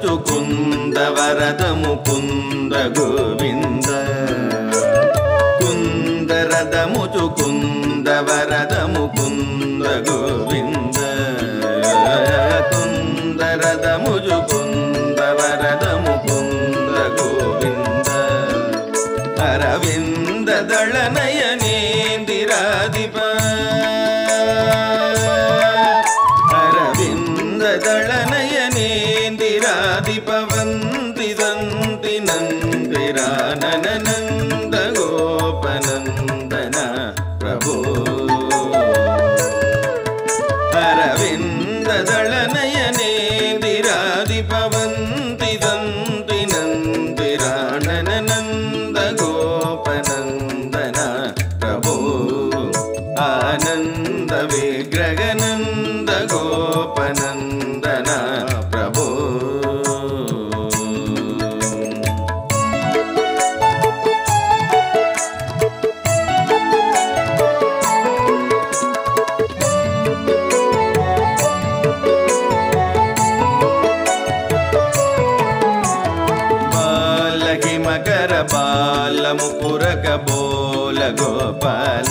ముచు కుంద వరద ముకుంద గోవింద కుంద రథ ముచు కుంద వరద ముకుంద గోవింద కుంద రథ ముజు కుంద వరద ముకుంద గోవింద అరవింద దళనయనేందిరాధిప అరవింద దళన പ്രതിപവന്തി തന്തി നന്ദിരാനനന്ദ ഗോപനന്ദന പ്രഭോ അരവിന്ദളനയനേതിരാധിപവന്തി തന്തി നന്ദിരാനനന്ദ ഗോപനന്ദ मुकुरक बोल गोपाल।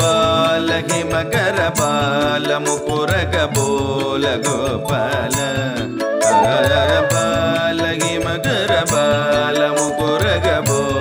बाल हिमकर बाल मुकुरक बोल गोपाल। बाल हिमकर बाल मुकुरक बोल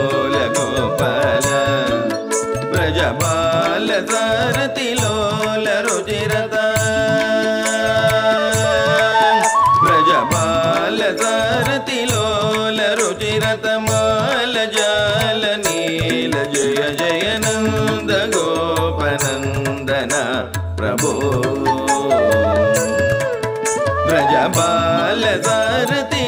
ब्रजबाल सारती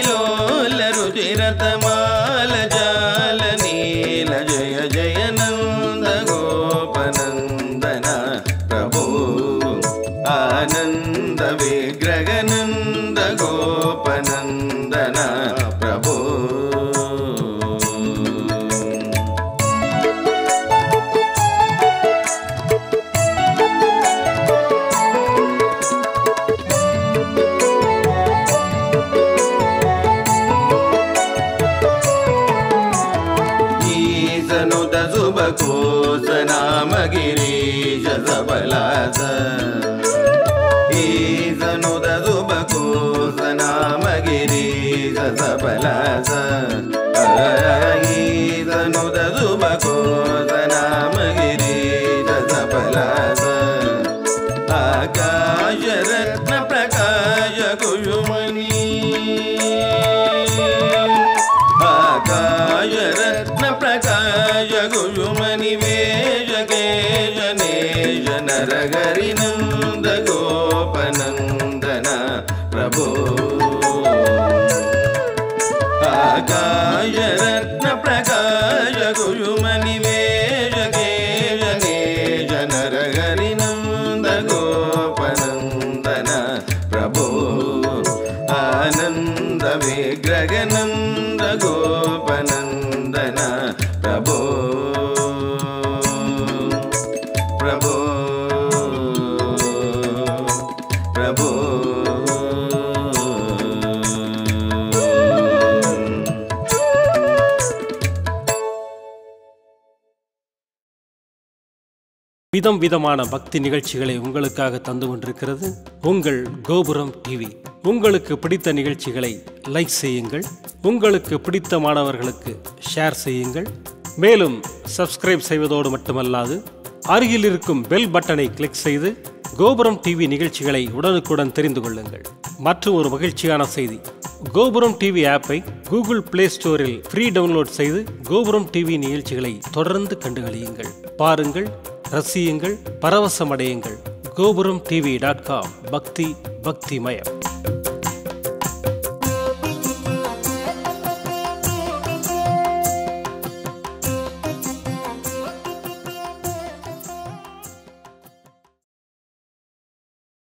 ಕೋಸ ನಾಮಗಿರೀಶ ಸಬಲಾಸ ಈಸನುದ ದುಬ ಕೋಸ ನಾಮಗಿರೀಶ ಸಬಲಾಸ ಈಸನುದ ದುಬ ಕೋಸ விதம் விதமான பக்தி நிகழ்ச்சிகளை உங்களுக்காக தந்து கொண்டிருக்கிறது உங்கள் கோபுரம் டிவி உங்களுக்கு பிடித்த நிகழ்ச்சிகளை லைக் செய்யுங்கள். உங்களுக்கு பிடித்த மாணவர்களுக்கு ஷேர் செய்யுங்கள். மேலும் சப்ஸ்கிரைப் செய்வதோடு மட்டுமல்லாது அருகில் இருக்கும் பெல் பட்டனை கிளிக் செய்து கோபுரம் டிவி நிகழ்ச்சிகளை உடனுக்குடன் தெரிந்து கொள்ளுங்கள். மற்றும் ஒரு மகிழ்ச்சியான செய்தி. கோபுரம் டிவி ஆப்பை கூகுள் பிளே ஸ்டோரில் ஃப்ரீ டவுன்லோட் செய்து கோபுரம் டிவி நிகழ்ச்சிகளை தொடர்ந்து கண்டுகளியுங்கள். பாருங்கள் ரசியுங்கள் பரவசமடையுங்கள். கோபுரம் டிவி டாட் காம். பக்தி பக்திமயம்